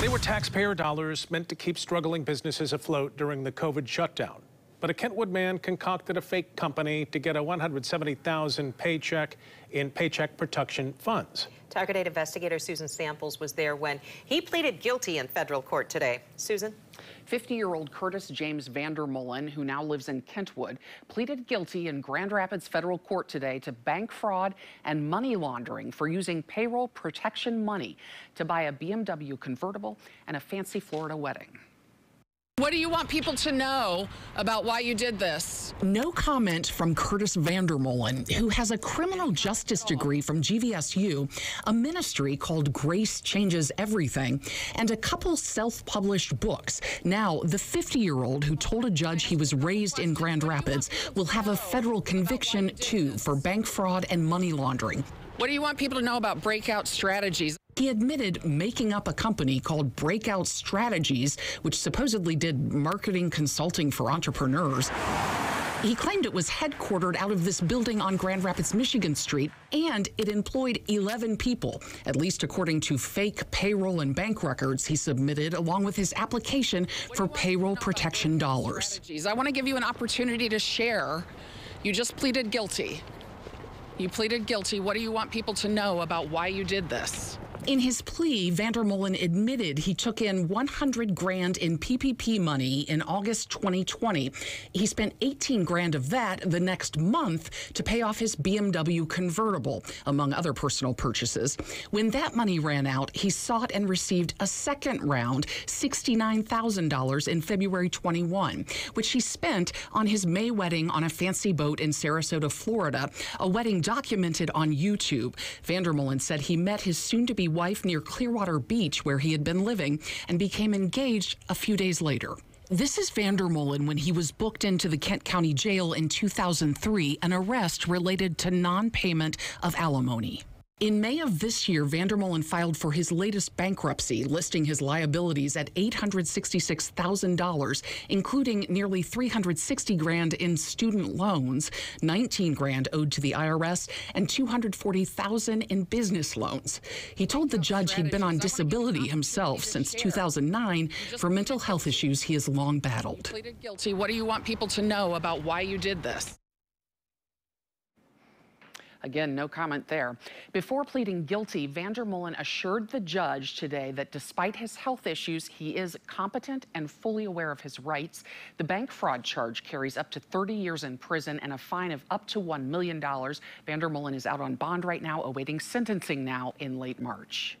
They were taxpayer dollars meant to keep struggling businesses afloat during the COVID shutdown. But a Kentwood man concocted a fake company to get a 170,000 paycheck in Paycheck Protection funds. Target 8 investigator Susan Samples was there when he pleaded guilty in federal court today. Susan? 50-year-old Curtis James Vandermolen, who now lives in Kentwood, pleaded guilty in Grand Rapids federal court today to bank fraud and money laundering for using payroll protection money to buy a BMW convertible and a fancy Florida wedding. What do you want people to know about why you did this? No comment from Curtis Vandermolen, who has a criminal justice degree from GVSU, a ministry called Grace Changes Everything, and a couple self published books. Now, the 50 year old who told a judge he was raised in Grand Rapids will have a federal conviction, too, for bank fraud and money laundering. What do you want people to know about breakout strategies? He admitted making up a company called Breakout Strategies, which supposedly did marketing consulting for entrepreneurs. He claimed it was headquartered out of this building on Grand Rapids, Michigan Street, and it employed 11 people, at least according to fake payroll and bank records he submitted, along with his application for payroll protection dollars. I want to give you an opportunity to share. You just pleaded guilty. You pleaded guilty. What do you want people to know about why you did this? In his plea, Vandermolen admitted he took in 100 grand in PPP money in August 2020. He spent 18 grand of that the next month to pay off his BMW convertible, among other personal purchases. When that money ran out, he sought and received a second round, $69,000 in February 21, which he spent on his May wedding on a fancy boat in Sarasota, Florida, a wedding documented on YouTube. Vandermolen said he met his soon-to-be wife near Clearwater Beach, where he had been living, and became engaged a few days later. This is Vandermolen when he was booked into the Kent County Jail in 2003, an arrest related to non payment of alimony. In May of this year, Vandermolen filed for his latest bankruptcy, listing his liabilities at $866,000, including nearly 360 grand in student loans, 19 grand owed to the IRS, and 240,000 in business loans. He told the judge he'd been on disability himself since 2009 for mental health issues he has long battled. What do you want people to know about why you did this? Again, no comment there. Before pleading guilty, Vandermolen assured the judge today that despite his health issues, he is competent and fully aware of his rights. The bank fraud charge carries up to 30 years in prison and a fine of up to $1 million. Vandermolen is out on bond right now, awaiting sentencing now in late March.